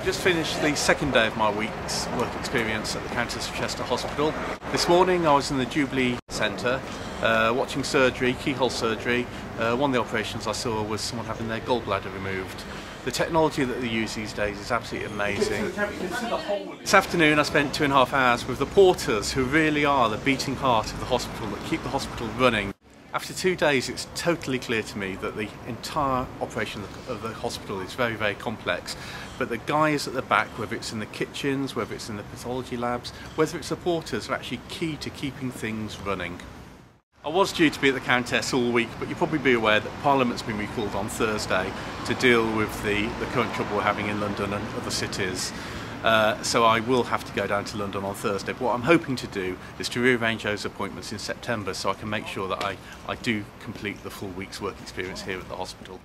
I've just finished the second day of my week's work experience at the Countess of Chester Hospital. This morning I was in the Jubilee Centre uh, watching surgery, keyhole surgery. Uh, one of the operations I saw was someone having their gallbladder removed. The technology that they use these days is absolutely amazing. This afternoon I spent two and a half hours with the porters who really are the beating heart of the hospital that keep the hospital running. After two days, it's totally clear to me that the entire operation of the hospital is very, very complex. But the guys at the back, whether it's in the kitchens, whether it's in the pathology labs, whether it's supporters, are actually key to keeping things running. I was due to be at the Countess all week, but you'll probably be aware that Parliament's been recalled on Thursday to deal with the, the current trouble we're having in London and other cities. Uh, so I will have to go down to London on Thursday. But what I'm hoping to do is to rearrange those appointments in September so I can make sure that I, I do complete the full week's work experience here at the hospital.